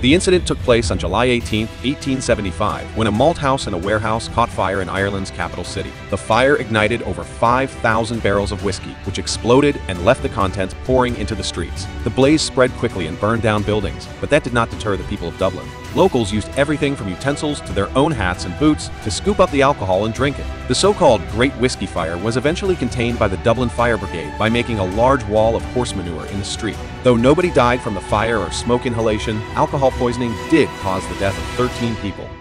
The incident took place on July 18, 1875, when a malt house and a warehouse caught fire in Ireland's capital city. The fire ignited over 5,000 barrels of whiskey, which exploded and left the contents pouring into the streets. The blaze spread quickly and burned down buildings, but that did not deter the people of Dublin. Locals used everything from utensils to their own hats and boots to scoop up the alcohol and drink it. The so-called Great Whiskey Fire was eventually contained by the Dublin Fire Brigade by making a large wall of horse manure in the street. Though nobody died from the fire or smoke inhalation, alcohol poisoning did cause the death of 13 people.